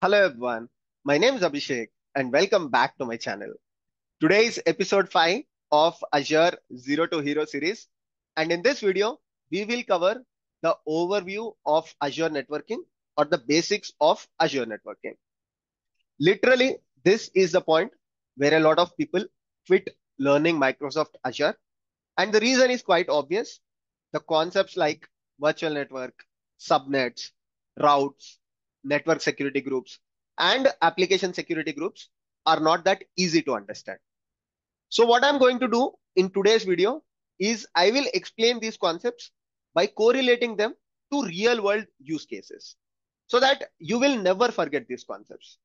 Hello everyone, my name is Abhishek and welcome back to my channel. Today is episode 5 of Azure Zero to Hero series and in this video we will cover the overview of Azure networking or the basics of Azure networking. Literally this is the point where a lot of people quit learning Microsoft Azure and the reason is quite obvious. The concepts like virtual network, subnets, routes, network security groups, and application security groups are not that easy to understand. So what I'm going to do in today's video is I will explain these concepts by correlating them to real world use cases so that you will never forget these concepts.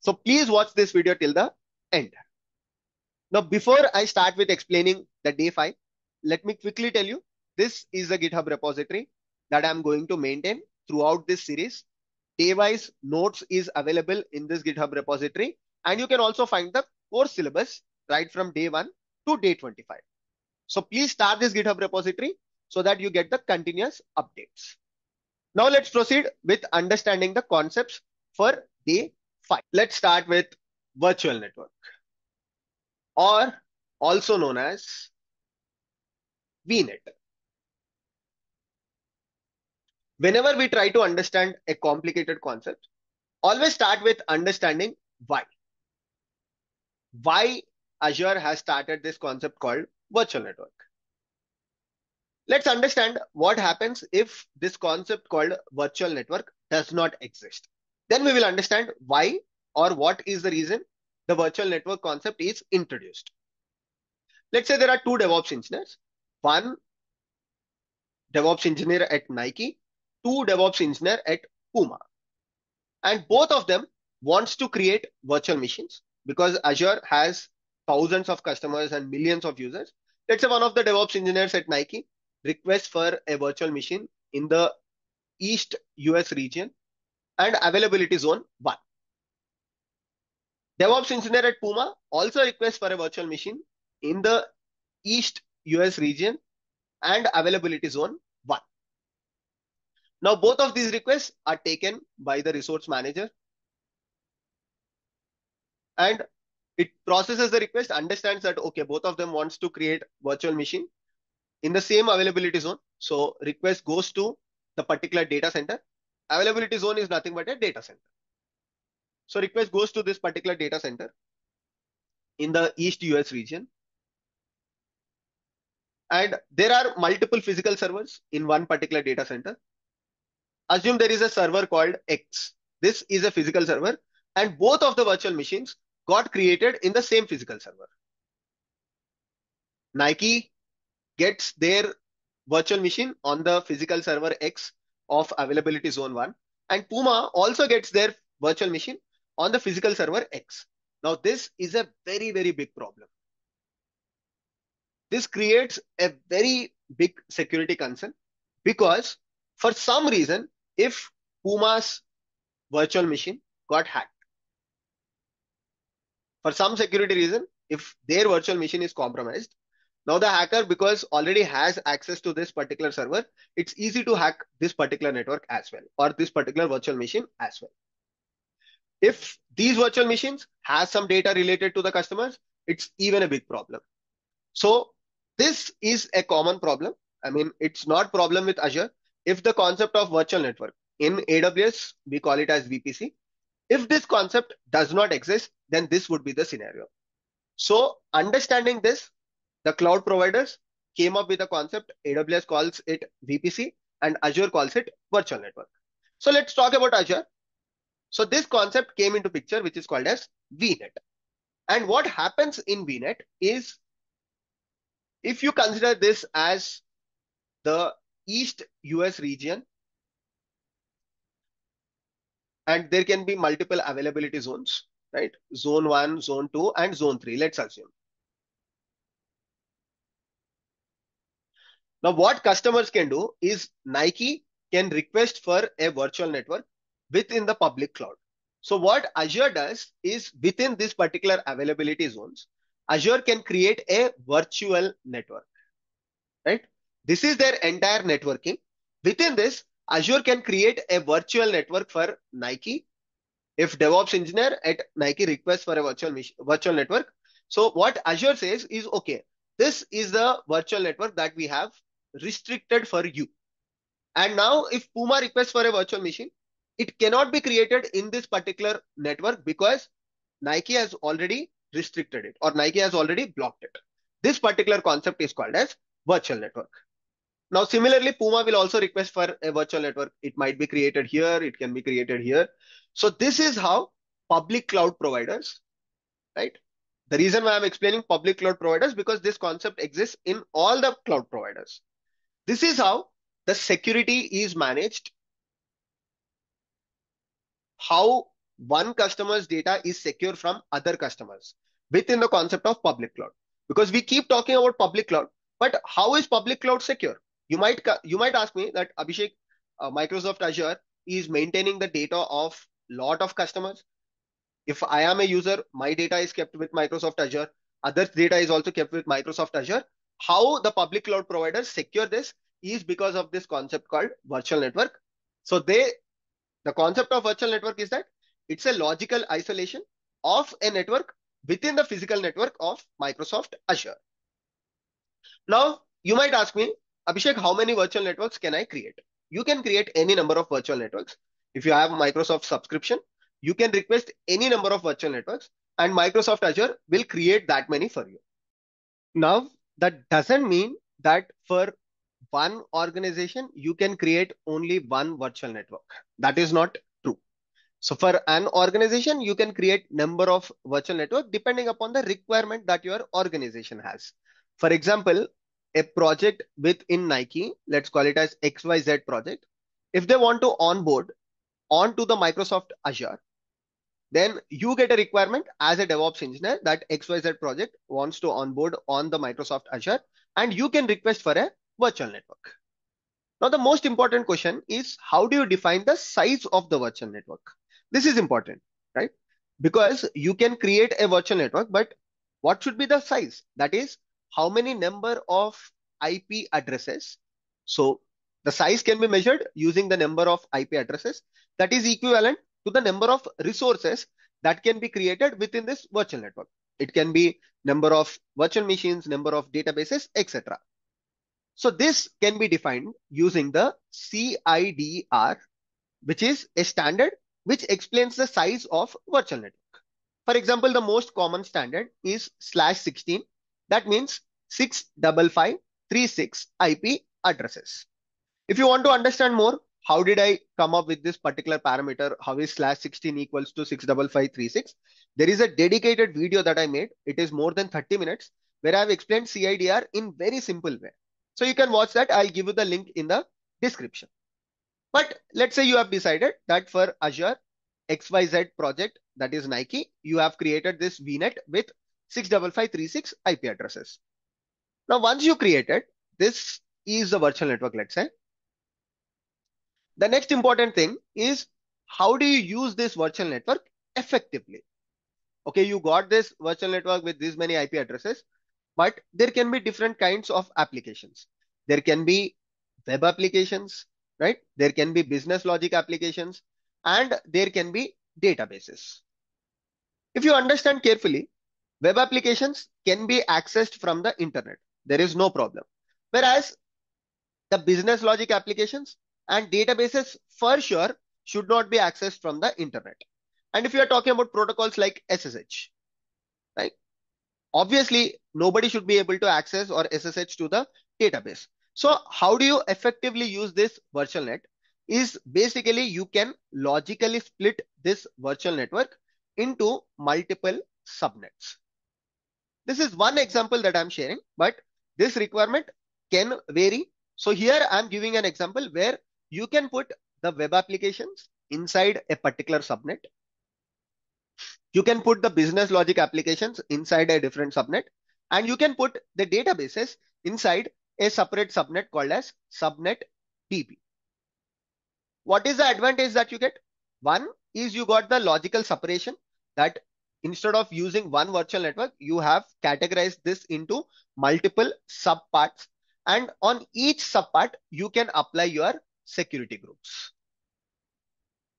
So please watch this video till the end. Now, before I start with explaining the day five, let me quickly tell you, this is a GitHub repository that I'm going to maintain throughout this series day-wise notes is available in this GitHub repository. And you can also find the course syllabus right from day one to day 25. So please start this GitHub repository so that you get the continuous updates. Now let's proceed with understanding the concepts for day five. Let's start with virtual network or also known as VNet. Whenever we try to understand a complicated concept, always start with understanding why. Why Azure has started this concept called virtual network. Let's understand what happens if this concept called virtual network does not exist. Then we will understand why or what is the reason the virtual network concept is introduced. Let's say there are two DevOps engineers, one DevOps engineer at Nike two DevOps engineer at Puma. And both of them wants to create virtual machines because Azure has thousands of customers and millions of users. Let's say one of the DevOps engineers at Nike requests for a virtual machine in the East US region and availability zone one. DevOps engineer at Puma also requests for a virtual machine in the East US region and availability zone now, both of these requests are taken by the resource manager and it processes the request, understands that, okay, both of them wants to create virtual machine in the same availability zone. So request goes to the particular data center. Availability zone is nothing but a data center. So request goes to this particular data center in the East US region. And there are multiple physical servers in one particular data center assume there is a server called X. This is a physical server and both of the virtual machines got created in the same physical server. Nike gets their virtual machine on the physical server X of availability zone 1 and Puma also gets their virtual machine on the physical server X. Now this is a very, very big problem. This creates a very big security concern because for some reason, if Puma's virtual machine got hacked. For some security reason, if their virtual machine is compromised, now the hacker, because already has access to this particular server, it's easy to hack this particular network as well, or this particular virtual machine as well. If these virtual machines has some data related to the customers, it's even a big problem. So this is a common problem. I mean, it's not problem with Azure if the concept of virtual network in AWS, we call it as VPC. If this concept does not exist, then this would be the scenario. So understanding this, the cloud providers came up with a concept. AWS calls it VPC and Azure calls it virtual network. So let's talk about Azure. So this concept came into picture, which is called as VNet. And what happens in VNet is if you consider this as the East US region. And there can be multiple availability zones, right? Zone one, zone two, and zone three, let's assume. Now, what customers can do is Nike can request for a virtual network within the public cloud. So what Azure does is within this particular availability zones, Azure can create a virtual network, right? This is their entire networking. Within this, Azure can create a virtual network for Nike if DevOps engineer at Nike requests for a virtual virtual network, so what Azure says is, okay, this is the virtual network that we have restricted for you. And now if Puma requests for a virtual machine, it cannot be created in this particular network because Nike has already restricted it or Nike has already blocked it. This particular concept is called as virtual network. Now, similarly, Puma will also request for a virtual network. It might be created here. It can be created here. So this is how public cloud providers, right? The reason why I'm explaining public cloud providers because this concept exists in all the cloud providers. This is how the security is managed, how one customer's data is secure from other customers within the concept of public cloud. Because we keep talking about public cloud, but how is public cloud secure? You might you might ask me that Abhishek, uh, Microsoft Azure is maintaining the data of lot of customers. If I am a user, my data is kept with Microsoft Azure. Other data is also kept with Microsoft Azure. How the public cloud providers secure this is because of this concept called virtual network. So they, the concept of virtual network is that it's a logical isolation of a network within the physical network of Microsoft Azure. Now, you might ask me, Abhishek, how many virtual networks can I create? You can create any number of virtual networks. If you have a Microsoft subscription, you can request any number of virtual networks and Microsoft Azure will create that many for you. Now, that doesn't mean that for one organization, you can create only one virtual network. That is not true. So for an organization, you can create number of virtual network depending upon the requirement that your organization has. For example, a project within Nike, let's call it as XYZ project. If they want to onboard onto the Microsoft Azure, then you get a requirement as a DevOps engineer that XYZ project wants to onboard on the Microsoft Azure, and you can request for a virtual network. Now, the most important question is how do you define the size of the virtual network? This is important, right? Because you can create a virtual network, but what should be the size? That is, how many number of IP addresses. So the size can be measured using the number of IP addresses that is equivalent to the number of resources that can be created within this virtual network. It can be number of virtual machines, number of databases, etc. So this can be defined using the CIDR, which is a standard which explains the size of virtual network. For example, the most common standard is slash 16 that means 65536 IP addresses. If you want to understand more, how did I come up with this particular parameter? How is slash 16 equals to 65536? There is a dedicated video that I made. It is more than 30 minutes where I've explained CIDR in very simple way. So you can watch that. I'll give you the link in the description. But let's say you have decided that for Azure XYZ project, that is Nike, you have created this VNet with 65536 IP addresses. Now, once you create it, this is the virtual network, let's say. The next important thing is how do you use this virtual network effectively? Okay, you got this virtual network with this many IP addresses, but there can be different kinds of applications. There can be web applications, right? There can be business logic applications, and there can be databases. If you understand carefully, Web applications can be accessed from the internet. There is no problem. Whereas the business logic applications and databases for sure should not be accessed from the internet. And if you are talking about protocols like SSH, right? Obviously, nobody should be able to access or SSH to the database. So how do you effectively use this virtual net? Is basically you can logically split this virtual network into multiple subnets. This is one example that I'm sharing, but this requirement can vary. So here I'm giving an example where you can put the web applications inside a particular subnet. You can put the business logic applications inside a different subnet, and you can put the databases inside a separate subnet called as subnet DB. What is the advantage that you get? One is you got the logical separation that instead of using one virtual network, you have categorized this into multiple subparts. And on each subpart, you can apply your security groups.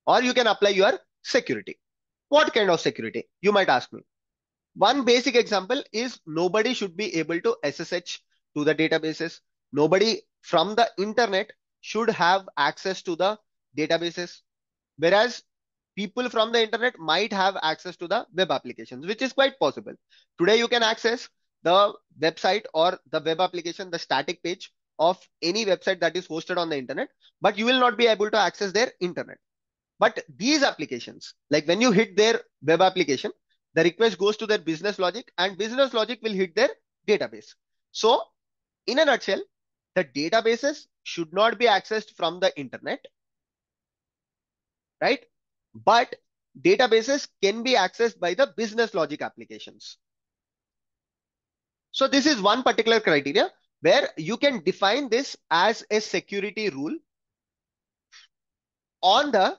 Or you can apply your security. What kind of security? You might ask me. One basic example is nobody should be able to SSH to the databases. Nobody from the internet should have access to the databases. Whereas people from the internet might have access to the web applications, which is quite possible. Today, you can access the website or the web application, the static page of any website that is hosted on the internet, but you will not be able to access their internet. But these applications, like when you hit their web application, the request goes to their business logic and business logic will hit their database. So in a nutshell, the databases should not be accessed from the internet, right? But databases can be accessed by the business logic applications. So this is one particular criteria where you can define this as a security rule on the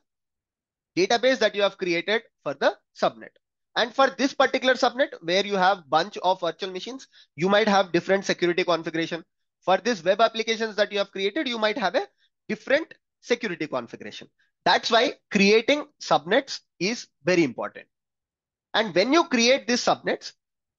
database that you have created for the subnet. And for this particular subnet where you have bunch of virtual machines, you might have different security configuration. For this web applications that you have created, you might have a different security configuration. That's why creating subnets is very important. And when you create these subnets,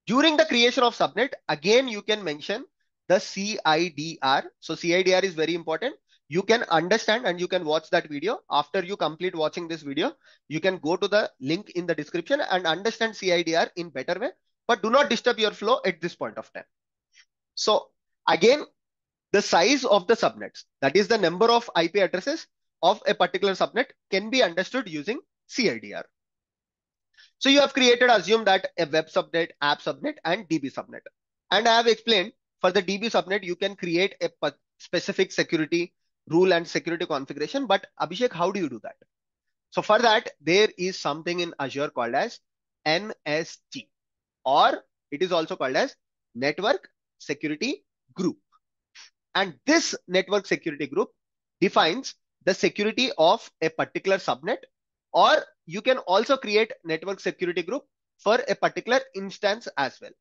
during the creation of subnet, again, you can mention the CIDR. So CIDR is very important. You can understand and you can watch that video. After you complete watching this video, you can go to the link in the description and understand CIDR in better way, but do not disturb your flow at this point of time. So again, the size of the subnets, that is the number of IP addresses of a particular subnet can be understood using CIDR. So you have created, assume that a web subnet, app subnet, and DB subnet. And I have explained for the DB subnet, you can create a specific security rule and security configuration. But Abhishek, how do you do that? So for that, there is something in Azure called as NSG, or it is also called as Network Security Group. And this network security group defines the security of a particular subnet, or you can also create network security group for a particular instance as well.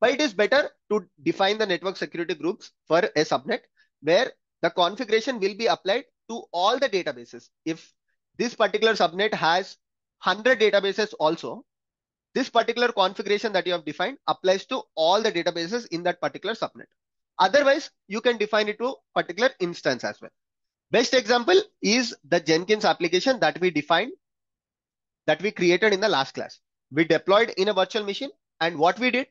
But it is better to define the network security groups for a subnet where the configuration will be applied to all the databases. If this particular subnet has 100 databases also, this particular configuration that you have defined applies to all the databases in that particular subnet. Otherwise, you can define it to particular instance as well. Best example is the Jenkins application that we defined, that we created in the last class. We deployed in a virtual machine and what we did,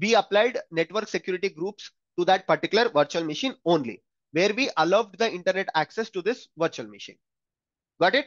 we applied network security groups to that particular virtual machine only, where we allowed the internet access to this virtual machine. Got it?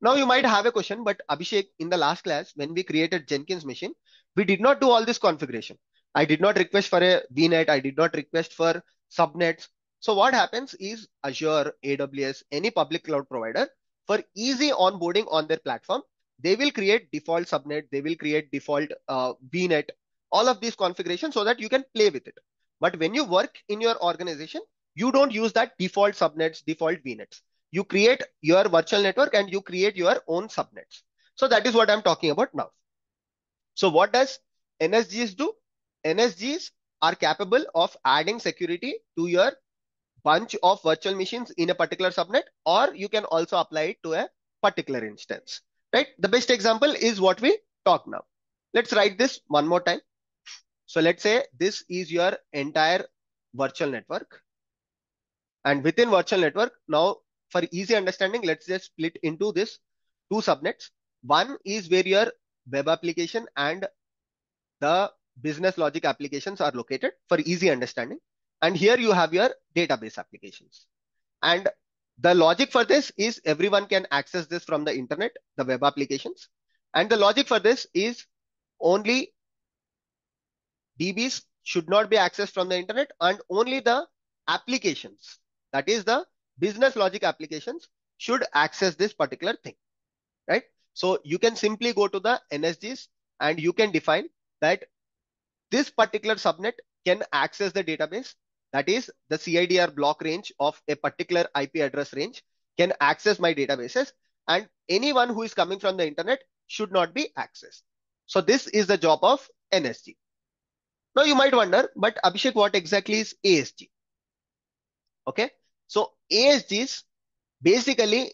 Now you might have a question, but Abhishek, in the last class, when we created Jenkins machine, we did not do all this configuration. I did not request for a VNet. I did not request for subnets. So what happens is Azure, AWS, any public cloud provider, for easy onboarding on their platform, they will create default subnet, they will create default uh, VNet, all of these configurations so that you can play with it. But when you work in your organization, you don't use that default subnets, default VNets. You create your virtual network and you create your own subnets. So that is what I'm talking about now. So what does NSGs do? NSGs are capable of adding security to your bunch of virtual machines in a particular subnet, or you can also apply it to a particular instance, right? The best example is what we talk now. Let's write this one more time. So let's say this is your entire virtual network. And within virtual network, now for easy understanding, let's just split into this two subnets. One is where your web application and the business logic applications are located for easy understanding. And here you have your database applications. And the logic for this is everyone can access this from the internet, the web applications. And the logic for this is only DBs should not be accessed from the internet and only the applications, that is the business logic applications should access this particular thing, right? So you can simply go to the NSGs and you can define that this particular subnet can access the database that is the CIDR block range of a particular IP address range can access my databases and anyone who is coming from the internet should not be accessed. So this is the job of NSG. Now you might wonder, but Abhishek, what exactly is ASG? Okay, so ASGs basically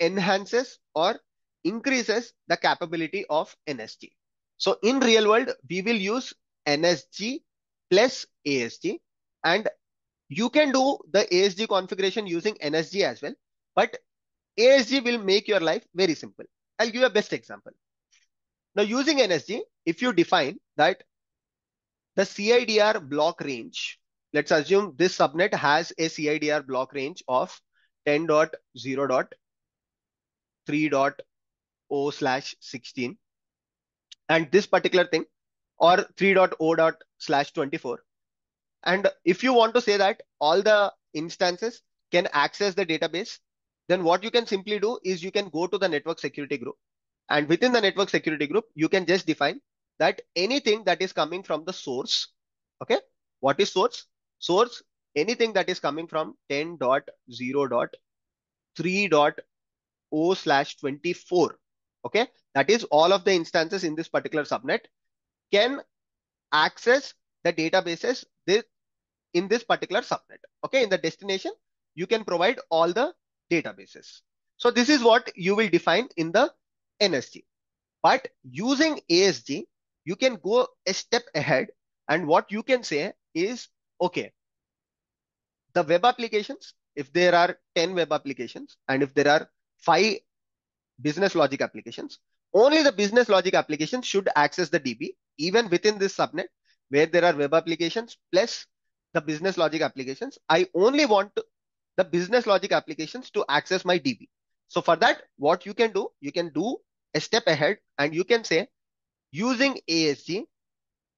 enhances or increases the capability of NSG. So in real world, we will use NSG plus ASG and you can do the ASG configuration using NSG as well, but ASG will make your life very simple. I'll give you a best example. Now using NSG, if you define that the CIDR block range, let's assume this subnet has a CIDR block range of 10.0.3.0 slash 16 and this particular thing or 3.0. slash 24 and if you want to say that all the instances can access the database, then what you can simply do is you can go to the network security group. And within the network security group, you can just define that anything that is coming from the source. Okay. What is source? Source, anything that is coming from 10.0.3.0 slash 24. Okay. That is all of the instances in this particular subnet can access the databases this, in this particular subnet. Okay, in the destination, you can provide all the databases. So this is what you will define in the NSG. But using ASG, you can go a step ahead and what you can say is, okay, the web applications, if there are 10 web applications and if there are five business logic applications, only the business logic applications should access the DB even within this subnet where there are web applications plus the business logic applications. I only want the business logic applications to access my DB. So for that, what you can do, you can do a step ahead and you can say using ASG,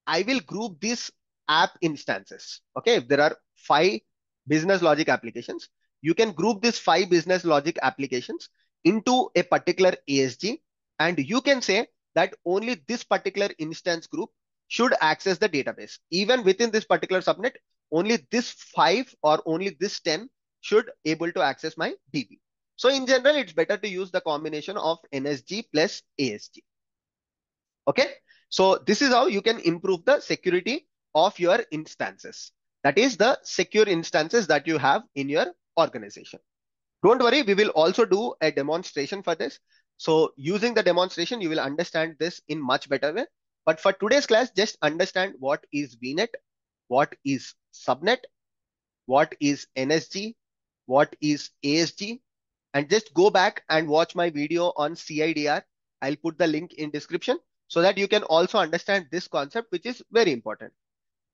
I will group these app instances. Okay. If there are five business logic applications, you can group these five business logic applications into a particular ASG. And you can say that only this particular instance group should access the database. Even within this particular subnet, only this five or only this 10 should able to access my DB. So in general, it's better to use the combination of NSG plus ASG. Okay. So this is how you can improve the security of your instances. That is the secure instances that you have in your organization. Don't worry, we will also do a demonstration for this. So using the demonstration, you will understand this in much better way. But for today's class, just understand what is VNet, what is subnet, what is NSG, what is ASG, and just go back and watch my video on CIDR. I'll put the link in description so that you can also understand this concept, which is very important.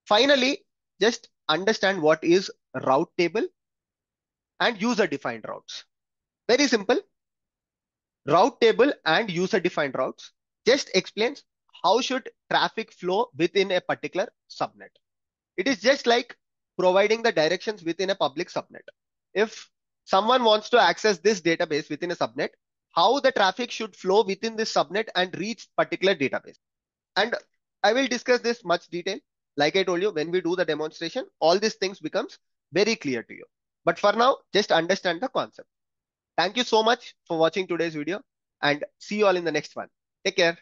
Finally, just understand what is route table and user defined routes. Very simple. Route table and user defined routes just explains how should traffic flow within a particular subnet. It is just like providing the directions within a public subnet. If someone wants to access this database within a subnet, how the traffic should flow within this subnet and reach particular database. And I will discuss this much detail. Like I told you, when we do the demonstration, all these things becomes very clear to you. But for now, just understand the concept. Thank you so much for watching today's video and see you all in the next one. Take care.